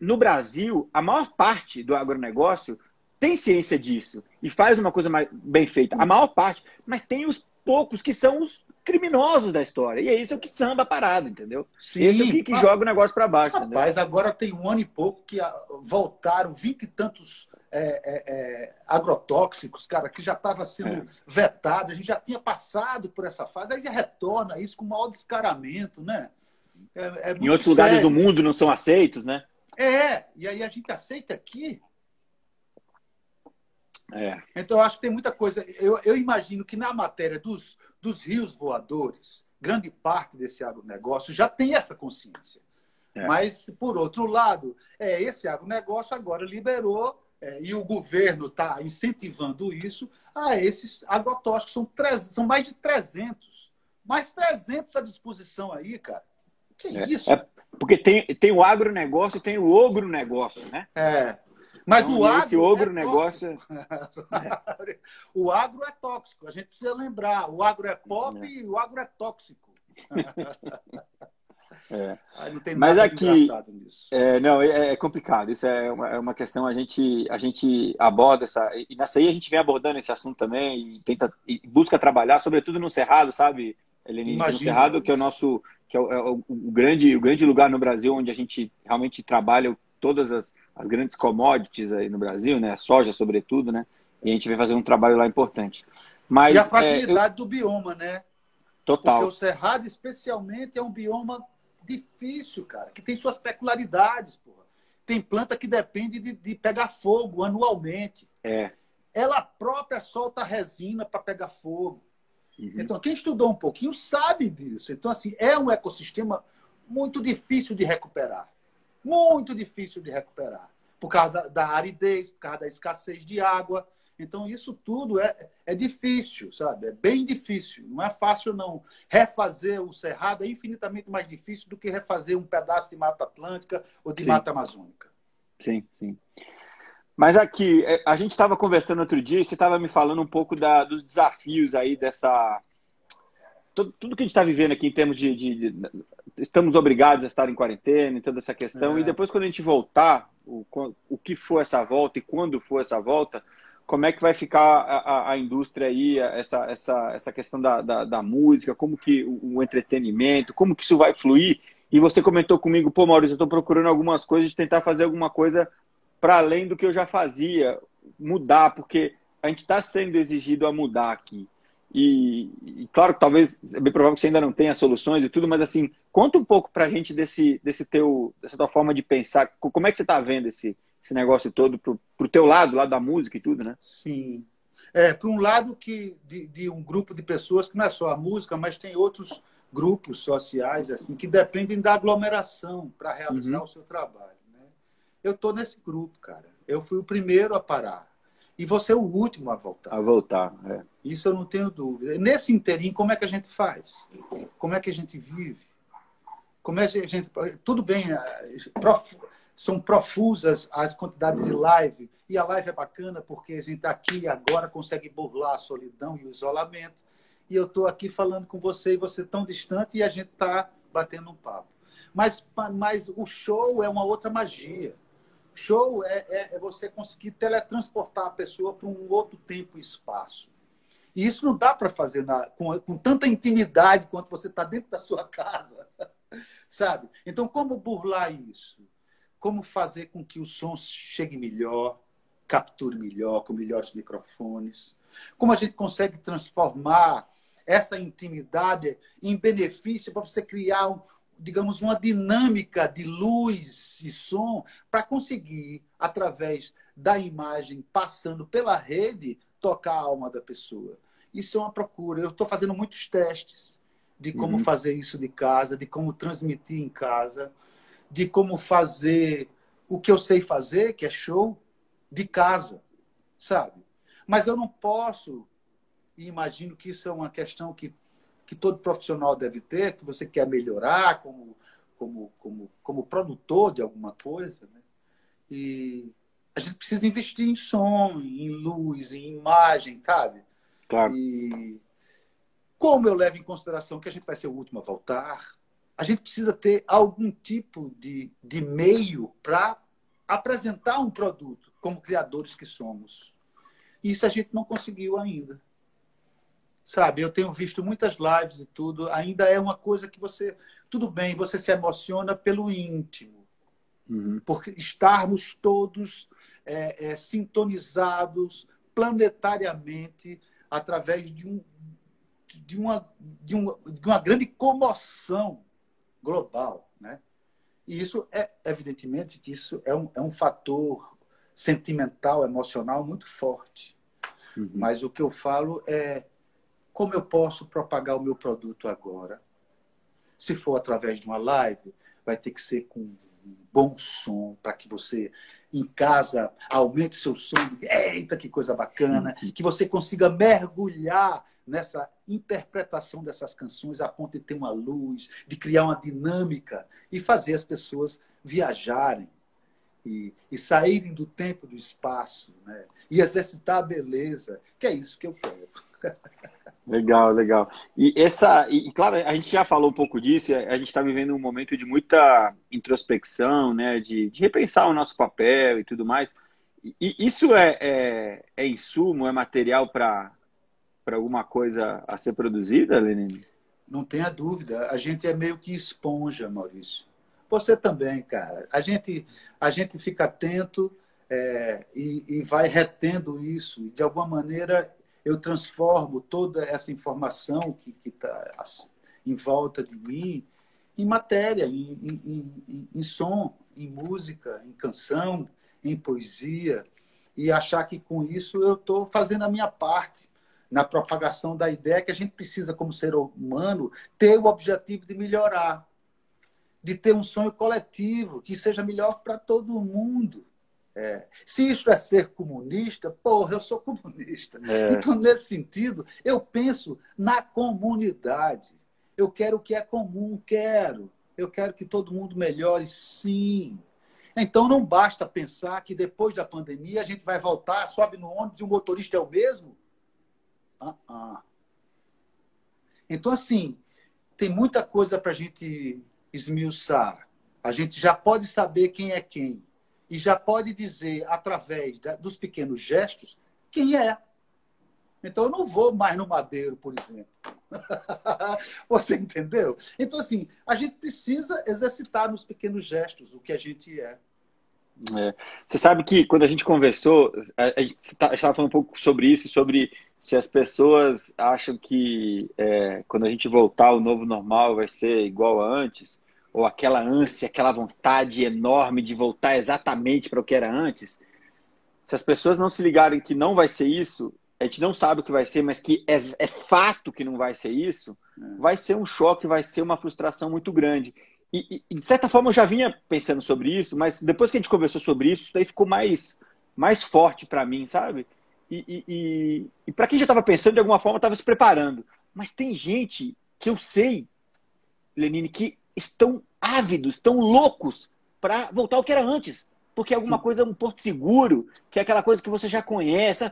no Brasil, a maior parte do agronegócio tem ciência disso e faz uma coisa mais bem feita. A maior parte, mas tem os poucos que são os criminosos da história. E é isso que samba a parada, entendeu? Sim, Esse é o que, que joga o negócio para baixo. Rapaz, entendeu? agora tem um ano e pouco que voltaram vinte e tantos é, é, é, agrotóxicos, cara, que já estava sendo é. vetado, a gente já tinha passado por essa fase, aí retorna isso com maior descaramento, né? É, em outros sério. lugares do mundo não são aceitos, né? É, e aí a gente aceita aqui. É. Então, eu acho que tem muita coisa. Eu, eu imagino que na matéria dos, dos rios voadores, grande parte desse agronegócio já tem essa consciência. É. Mas, por outro lado, é, esse agronegócio agora liberou, é, e o governo está incentivando isso, a esses agrotóxicos. São, são mais de 300. Mais 300 à disposição aí, cara. Que é, isso? É, porque tem, tem o agronegócio e tem o ogronegócio, né? É. Mas então, o agro. Esse ogronegócio. É o agro é tóxico. A gente precisa lembrar. O agro é pop é. e o agro é tóxico. É. Mas aqui, é, não, é, é, complicado. Isso é uma, é uma, questão a gente a gente aborda essa e nessa aí a gente vem abordando esse assunto também e tenta e busca trabalhar, sobretudo no Cerrado, sabe, Helene? No Cerrado que é o nosso que é o, é o, o, grande o grande lugar no Brasil onde a gente realmente trabalha todas as, as grandes commodities aí no Brasil, né? A soja sobretudo, né? E a gente vem fazer um trabalho lá importante. Mas, e a fragilidade é, eu... do bioma, né? Total. Porque o Cerrado, especialmente, é um bioma difícil, cara, que tem suas peculiaridades, porra. Tem planta que depende de, de pegar fogo anualmente. É. Ela própria solta resina para pegar fogo. Uhum. Então, quem estudou um pouquinho sabe disso. Então, assim, é um ecossistema muito difícil de recuperar. Muito difícil de recuperar. Por causa da, da aridez, por causa da escassez de água. Então, isso tudo é, é difícil, sabe? É bem difícil. Não é fácil, não. Refazer o Cerrado é infinitamente mais difícil do que refazer um pedaço de Mata Atlântica ou de sim. Mata Amazônica. Sim, sim. Mas aqui, é, a gente estava conversando outro dia e você estava me falando um pouco da, dos desafios aí dessa. Tudo, tudo que a gente está vivendo aqui em termos de, de, de, Estamos obrigados a estar em quarentena e toda essa questão. É. E depois, quando a gente voltar, o, o que for essa volta e quando for essa volta, como é que vai ficar a, a indústria aí, essa, essa, essa questão da, da, da, música, como que o, o, entretenimento, como que isso vai fluir. E você comentou comigo, pô, Maurício, eu estou procurando algumas coisas de tentar fazer alguma coisa para além do que eu já fazia, mudar, porque a gente está sendo exigido a mudar aqui. E, e, claro talvez é bem provável que você ainda não tenha soluções e tudo, mas assim, conta um pouco para a gente desse, desse teu, dessa tua forma de pensar. Como é que você está vendo esse, esse negócio todo pro, pro teu lado, lado da música e tudo, né? Sim. É, para um lado que de, de, um grupo de pessoas que não é só a música, mas tem outros grupos sociais assim que dependem da aglomeração para realizar uhum. o seu trabalho. Né? Eu estou nesse grupo, cara. Eu fui o primeiro a parar. E você é o último a voltar. A voltar, é. Isso eu não tenho dúvida. Nesse interim, como é que a gente faz? Como é que a gente vive? Como é que a gente. Tudo bem, prof são profusas as quantidades de live. E a live é bacana porque a gente está aqui agora consegue burlar a solidão e o isolamento. E eu estou aqui falando com você e você tão distante e a gente está batendo um papo. Mas, mas o show é uma outra magia. Show é, é, é você conseguir teletransportar a pessoa para um outro tempo e espaço. E isso não dá para fazer na, com, com tanta intimidade quanto você está dentro da sua casa. Sabe? Então, como burlar isso? Como fazer com que o som chegue melhor, capture melhor, com melhores microfones, como a gente consegue transformar essa intimidade em benefício para você criar, digamos, uma dinâmica de luz e som para conseguir, através da imagem passando pela rede, tocar a alma da pessoa. Isso é uma procura. Eu estou fazendo muitos testes de como uhum. fazer isso de casa, de como transmitir em casa de como fazer o que eu sei fazer, que é show, de casa, sabe? Mas eu não posso, e imagino que isso é uma questão que, que todo profissional deve ter, que você quer melhorar como, como, como, como produtor de alguma coisa, né? E a gente precisa investir em som, em luz, em imagem, sabe? Claro. E como eu levo em consideração que a gente vai ser o último a voltar, a gente precisa ter algum tipo de, de meio para apresentar um produto como criadores que somos. Isso a gente não conseguiu ainda. Sabe, eu tenho visto muitas lives e tudo, ainda é uma coisa que você. Tudo bem, você se emociona pelo íntimo. Uhum. Porque estarmos todos é, é, sintonizados planetariamente através de, um, de, uma, de, uma, de uma grande comoção global. Né? E isso é, evidentemente, que isso é um, é um fator sentimental, emocional muito forte. Uhum. Mas o que eu falo é como eu posso propagar o meu produto agora. Se for através de uma live, vai ter que ser com um bom som, para que você em casa aumente seu som. Eita, que coisa bacana! Uhum. Que você consiga mergulhar nessa interpretação dessas canções a ponto de ter uma luz, de criar uma dinâmica e fazer as pessoas viajarem e, e saírem do tempo do espaço, né? e exercitar a beleza, que é isso que eu quero. Legal, legal. E essa, e claro, a gente já falou um pouco disso, a gente está vivendo um momento de muita introspecção, né, de, de repensar o nosso papel e tudo mais. E isso é, é, é insumo, é material para alguma coisa a ser produzida, Lenine? Não tenha dúvida. A gente é meio que esponja, Maurício. Você também, cara. A gente, a gente fica atento é, e, e vai retendo isso. De alguma maneira, eu transformo toda essa informação que está em volta de mim em matéria, em, em, em, em, som, em música, em canção, em poesia, e achar que com isso eu estou fazendo a minha parte na propagação da ideia que a gente precisa, como ser humano, ter o objetivo de melhorar de ter um sonho coletivo que seja melhor para todo mundo. É. Se isso é ser comunista, porra, eu sou comunista. É. Então, nesse sentido, eu penso na comunidade. Eu quero o que é comum, quero. Eu quero que todo mundo melhore, sim. Então, não basta pensar que depois da pandemia a gente vai voltar, sobe no ônibus e o motorista é o mesmo. Uh -uh. Então, assim, tem muita coisa para a gente esmiuçar. A gente já pode saber quem é quem. E já pode dizer, através dos pequenos gestos, quem é. Então, eu não vou mais no Madeiro, por exemplo. Você entendeu? Então, assim, a gente precisa exercitar nos pequenos gestos o que a gente é. É. Você sabe que quando a gente conversou, a gente tá, estava falando um pouco sobre isso, sobre se as pessoas acham que é, quando a gente voltar o novo normal vai ser igual a antes ou aquela ânsia, aquela vontade enorme de voltar exatamente para o que era antes, se as pessoas não se ligarem que não vai ser isso, a gente não sabe o que vai ser, mas que é, é fato que não vai ser isso, é. vai ser um choque, vai ser uma frustração muito grande. E, e, de certa forma eu já vinha pensando sobre isso, mas depois que a gente conversou sobre isso, isso daí ficou mais, mais forte para mim, sabe? E, e, e para quem já estava pensando, de alguma forma estava se preparando. Mas tem gente que eu sei, Lenine, que estão ávidos, estão loucos para voltar ao que era antes. Porque é alguma coisa, um porto seguro, que é aquela coisa que você já conhece.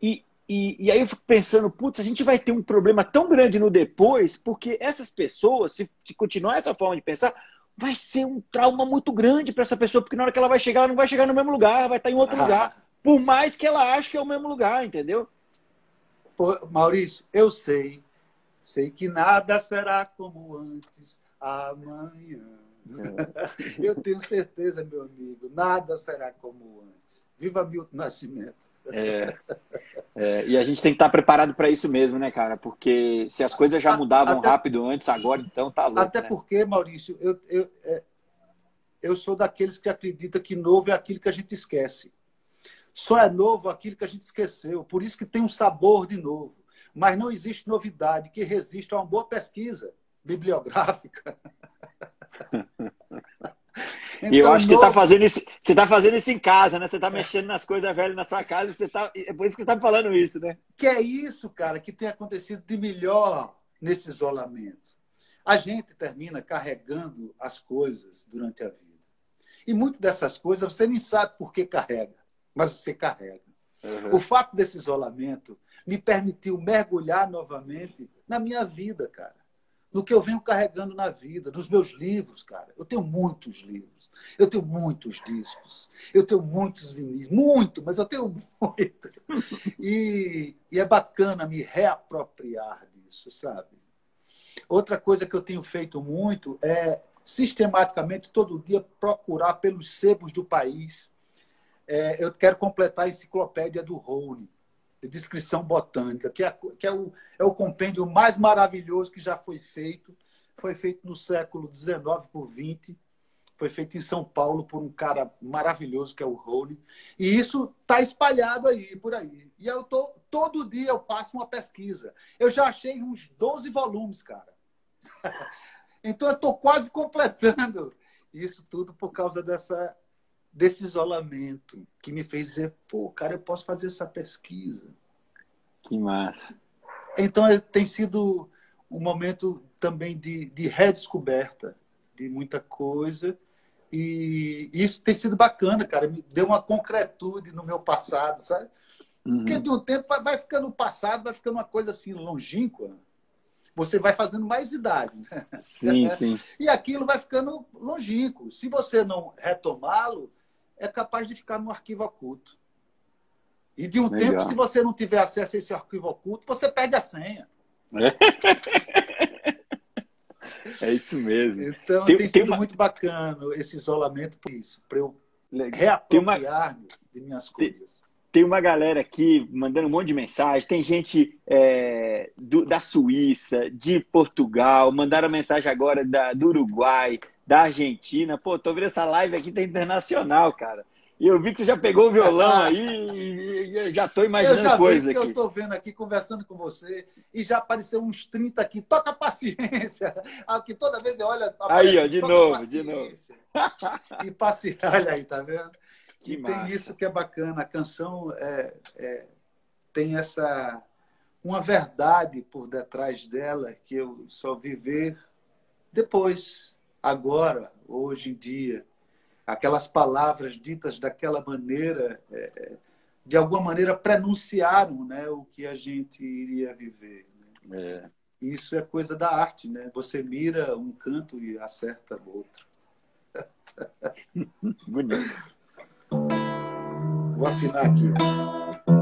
E, e, e aí eu fico pensando, putz, a gente vai ter um problema tão grande no depois, porque essas pessoas, se, se continuar essa forma de pensar, vai ser um trauma muito grande para essa pessoa, porque na hora que ela vai chegar, ela não vai chegar no mesmo lugar, vai estar em outro ah. lugar. Por mais que ela ache que é o mesmo lugar, entendeu? Pô, Maurício, eu sei. Sei que nada será como antes amanhã. Eu tenho certeza, meu amigo, nada será como antes. Viva Milton Nascimento. É, é, e a gente tem que estar preparado para isso mesmo, né, cara? Porque se as coisas já mudavam até, rápido antes, agora então tá louco. Até né? porque, Maurício, eu, eu, é, eu sou daqueles que acreditam que novo é aquilo que a gente esquece. Só é novo aquilo que a gente esqueceu. Por isso que tem um sabor de novo. Mas não existe novidade que resista a uma boa pesquisa bibliográfica. Então, e eu acho que tá fazendo isso, você está fazendo isso em casa, né? Você está mexendo nas coisas velhas na sua casa, você tá, é por isso que você está falando isso, né? Que é isso, cara, que tem acontecido de melhor nesse isolamento. A gente termina carregando as coisas durante a vida. E muitas dessas coisas você nem sabe por que carrega, mas você carrega. Uhum. O fato desse isolamento me permitiu mergulhar novamente na minha vida, cara no que eu venho carregando na vida, nos meus livros, cara. Eu tenho muitos livros, eu tenho muitos discos, eu tenho muitos vinis, muito, mas eu tenho muito. E, e é bacana me reapropriar disso, sabe? Outra coisa que eu tenho feito muito é sistematicamente, todo dia, procurar pelos sebos do país. É, eu quero completar a enciclopédia do Rony descrição botânica, que, é, que é, o, é o compêndio mais maravilhoso que já foi feito. Foi feito no século XIX por XX. Foi feito em São Paulo por um cara maravilhoso que é o Rony. E isso está espalhado aí, por aí. E eu tô, todo dia eu passo uma pesquisa. Eu já achei uns 12 volumes, cara. então eu estou quase completando. Isso tudo por causa dessa, desse isolamento que me fez dizer, pô, cara, eu posso fazer essa pesquisa. Que massa. Então tem sido um momento também de, de redescoberta de muita coisa. E isso tem sido bacana, cara. Me deu uma concretude no meu passado, sabe? Uhum. Porque de um tempo vai ficando passado, vai ficando uma coisa assim longínqua. Você vai fazendo mais idade. Né? Sim, sim. E aquilo vai ficando longínquo. Se você não retomá-lo, é capaz de ficar no arquivo oculto. E de um Legal. tempo, se você não tiver acesso a esse arquivo oculto, você perde a senha. É isso mesmo. Então tem, tem sido uma... muito bacana esse isolamento por isso, para eu reapropriar-me uma... de minhas coisas. Tem uma galera aqui mandando um monte de mensagem. Tem gente é, do, da Suíça, de Portugal, mandaram mensagem agora da, do Uruguai, da Argentina. Pô, tô vendo essa live aqui, tá internacional, cara. E eu vi que você já pegou o violão aí e, já estou imaginando eu coisa aqui. Eu estou vendo aqui, conversando com você, e já apareceu uns 30 aqui. Toca paciência. Aqui toda vez eu olho. Aí, ó, de novo, de novo. E paciência, olha aí, tá vendo? Que e massa. tem isso que é bacana. A canção é, é, tem essa uma verdade por detrás dela que eu só vi ver depois, agora, hoje em dia aquelas palavras ditas daquela maneira, é, é, de alguma maneira prenunciaram né, o que a gente iria viver. Né? É. Isso é coisa da arte, né? Você mira um canto e acerta o outro. Bonito. Vou afinar aqui.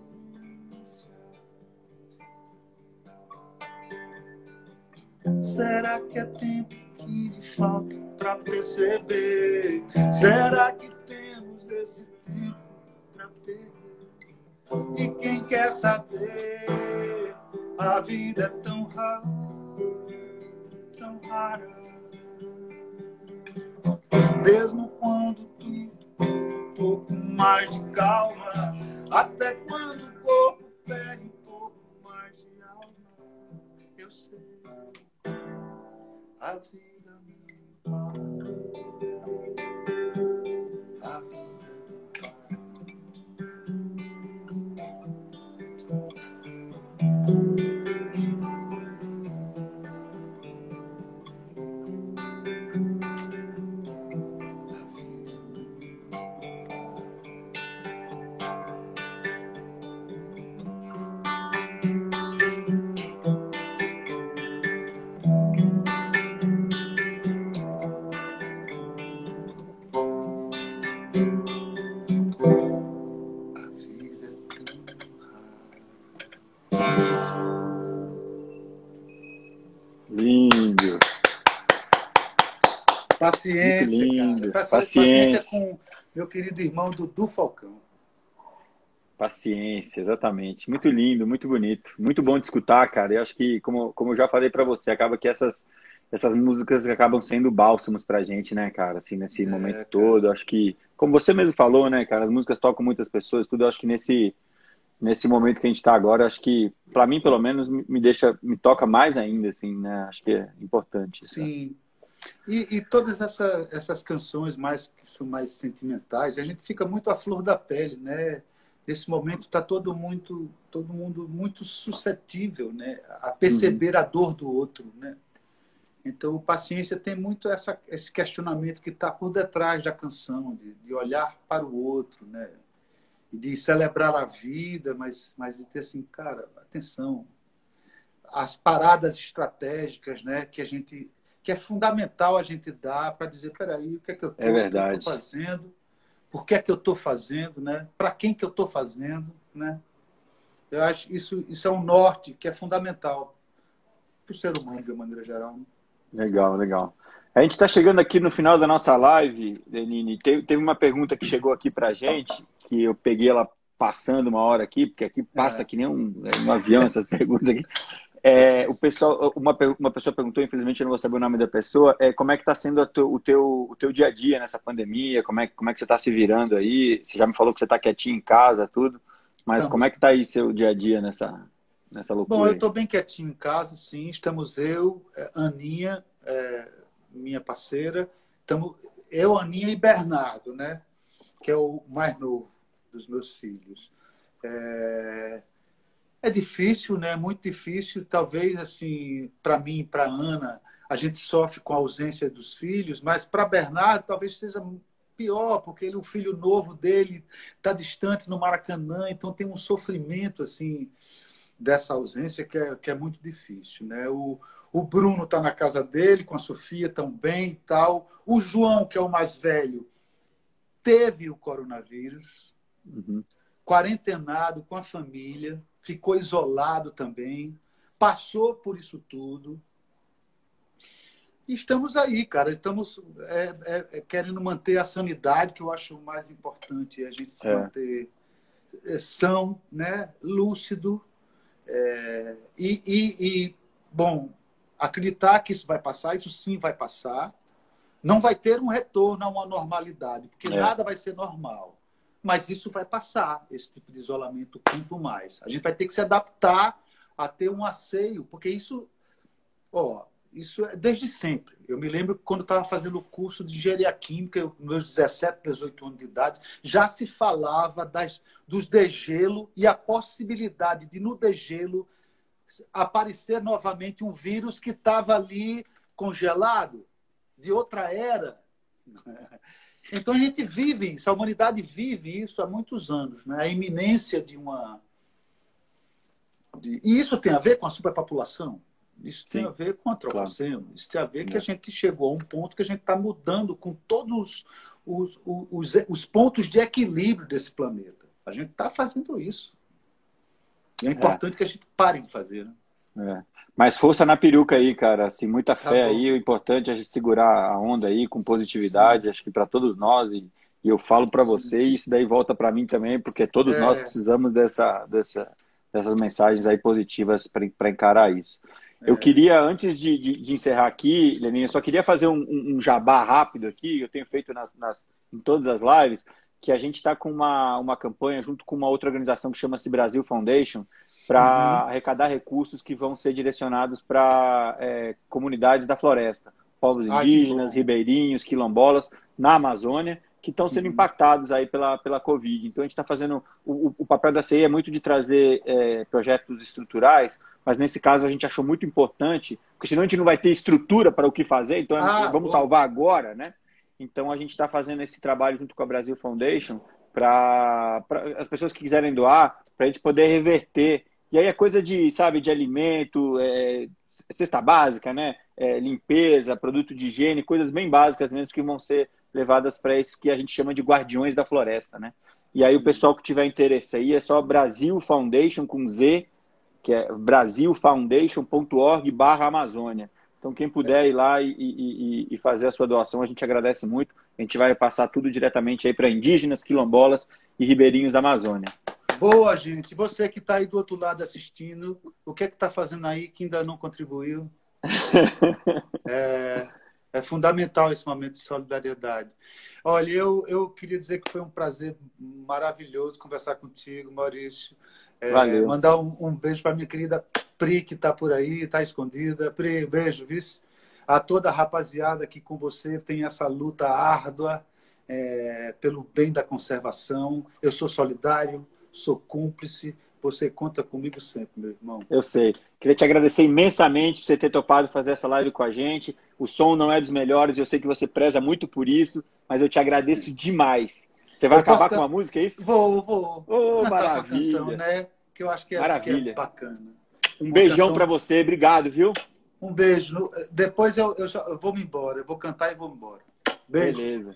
Será que é tempo que lhe falta para perceber? Será que temos esse tempo para perder? E quem quer saber? A vida é tão rara tão rara. Mesmo quando tudo um pouco mais de calma, até quando a vida Paciência, paciência com meu querido irmão Dudu Falcão. Paciência, exatamente. Muito lindo, muito bonito. Muito bom de escutar, cara. Eu acho que, como, como eu já falei para você, acaba que essas, essas músicas acabam sendo bálsamos pra gente, né, cara? Assim, nesse é, momento cara. todo. Eu acho que, como você mesmo falou, né, cara, as músicas tocam muitas pessoas, tudo. Eu acho que nesse, nesse momento que a gente está agora, acho que, para mim, pelo menos, me deixa, me toca mais ainda, assim, né? Acho que é importante. Sim. E, e, todas essa, essas canções mais que são mais sentimentais, a gente fica muito à flor da pele, né? Nesse momento está todo muito, todo mundo muito suscetível, né, a perceber uhum. a dor do outro, né? Então, o paciência tem muito essa, esse questionamento que está por detrás da canção, de, de, olhar para o outro, né? E de celebrar a vida, mas, mas de ter assim, cara, atenção, as paradas estratégicas, né? Que a gente que é fundamental a gente dar para dizer, peraí, o que é que eu é estou fazendo? Por que é que eu estou fazendo, né? Para quem que eu estou fazendo, né? Eu acho isso isso é um norte que é fundamental para o ser humano de maneira geral. Né? Legal, legal. A gente está chegando aqui no final da nossa live, Lenine. Teve, teve uma pergunta que chegou aqui para a gente, que eu peguei ela passando uma hora aqui, porque aqui passa é. que nem um, um avião essas perguntas aqui. É, o pessoal, uma, uma pessoa perguntou, infelizmente eu não vou saber o nome da pessoa, é, como é que está sendo teu, o, teu, o teu dia a dia nessa pandemia? Como é, como é que você está se virando aí? Você já me falou que você está quietinho em casa, tudo, mas como é que está aí seu dia a dia nessa, nessa loucura? Bom, eu estou bem quietinho em casa, sim. Estamos eu, é, Aninha, é, minha parceira, estamos eu, Aninha e Bernardo, né? Que é o mais novo dos meus filhos. É, é difícil, né? Muito difícil. Talvez assim, para mim, para Ana, a gente sofre com a ausência dos filhos, mas para Bernardo talvez seja pior, porque ele, o filho novo dele está distante no Maracanã, então tem um sofrimento assim dessa ausência que é, que é muito difícil, né? O, o Bruno está na casa dele com a Sofia também, tal. O João, que é o mais velho, teve o coronavírus, uhum. quarentenado com a família ficou isolado também, passou por isso tudo. E estamos aí, cara. Estamos é, é, é, querendo manter a sanidade, que eu acho o mais importante, é a gente se é. manter é, são, né, lúcido. E, e, e, bom, acreditar que isso vai passar, isso sim vai passar. Não vai ter um retorno a uma normalidade, porque nada vai ser normal. Mas isso vai passar, esse tipo de isolamento, quanto mais. A gente vai ter que se adaptar a ter um asseio, porque isso, ó, isso é desde sempre. Eu me lembro quando estava fazendo o curso de engenharia química, meus 17, 18 anos de idade, já se falava das, dos degelo e a possibilidade de no degelo aparecer novamente um vírus que estava ali congelado, de outra era. Então a gente vive isso, a humanidade vive isso há muitos anos, né? a iminência de uma. De... E isso tem a ver com a superpopulação. Isso Sim, tem a ver com o antropoceno. Claro. Isso tem a ver que a é. gente chegou a um ponto que a gente está mudando com todos os, os, os, os, pontos de equilíbrio desse planeta. A gente está fazendo isso. E é, é. importante é. que a gente pare de fazer. Né? É. Mas força na peruca aí, cara. Assim, muita tá fé aí. O importante é a gente segurar a onda aí com positividade. Sim. Acho que para todos nós. E, e eu falo para você, e isso daí volta para mim também, porque todos é. nós precisamos dessa, dessa, dessas mensagens aí positivas para encarar isso. É. Eu queria, antes de, de, de, encerrar aqui, Leninha, só queria fazer um, um, jabá rápido aqui, eu tenho feito nas, nas, em todas as lives, que a gente está com uma, uma campanha junto com uma outra organização que chama-se Brasil Foundation, para uhum. arrecadar recursos que vão ser direcionados para é, comunidades da floresta, povos indígenas, ribeirinhos, quilombolas, na Amazônia, que estão sendo uhum. impactados aí pela, pela Covid. Então, a gente está fazendo. O, o, papel da CEI é muito de trazer é, projetos estruturais, mas nesse caso a gente achou muito importante, porque senão a gente não vai ter estrutura para o que fazer, então ah, vamos boa. salvar agora, né? Então, a gente está fazendo esse trabalho junto com a Brasil Foundation para as pessoas que quiserem doar, para a gente poder reverter e aí é coisa de, sabe, de alimento, é, cesta básica, né? É, limpeza, produto de higiene, coisas bem básicas mesmo que vão ser levadas para esse que a gente chama de guardiões da floresta, né? E aí o pessoal que tiver interesse aí é só Brasil Foundation com Z, que é brasilfoundation.org barra Amazônia. Então quem puder ir lá e, e, e, fazer a sua doação, a gente agradece muito. A gente vai passar tudo diretamente aí para indígenas, quilombolas e ribeirinhos da Amazônia. Boa, gente. Você que está aí do outro lado assistindo, o que é que está fazendo aí que ainda não contribuiu? É, é, fundamental esse momento de solidariedade. Olha, eu, eu queria dizer que foi um prazer maravilhoso conversar contigo, Maurício. É, Valeu. Mandar um, um beijo para minha querida Pri, que está por aí, está escondida. Pri, beijo, vice. A toda a rapaziada que com você tem essa luta árdua é, pelo bem da conservação. Eu sou solidário, sou cúmplice. Você conta comigo sempre, meu irmão. Eu sei. Queria te agradecer imensamente por você ter topado fazer essa live com a gente. O som não é dos melhores, eu sei que você preza muito por isso, mas eu te agradeço demais. Você vai eu acabar posso... com a música, é isso? Vou, vou. Oh, maravilha. Canção, né? Que eu acho que é, maravilha. Que é bacana. Um Uma beijão canção... para você, obrigado, viu? Um beijo. Depois eu, eu, já, eu vou me embora, eu vou cantar e vou embora. Beijo. Beleza.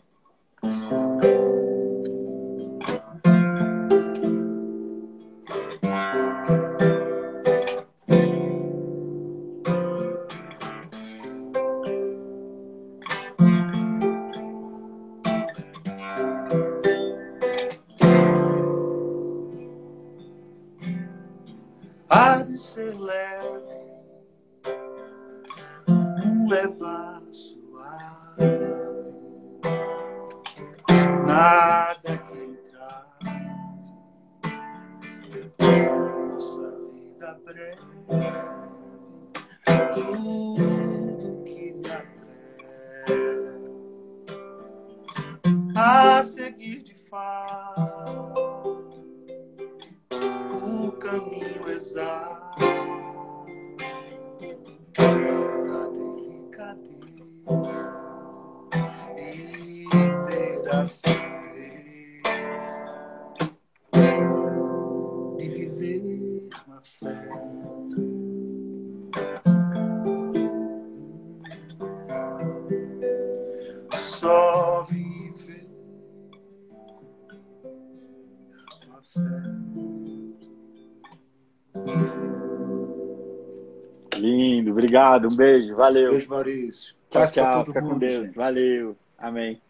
Obrigado, um beijo, valeu. Beijo, Maurício. Tchau, tchau, fica mundo, com Deus, gente. valeu, amém.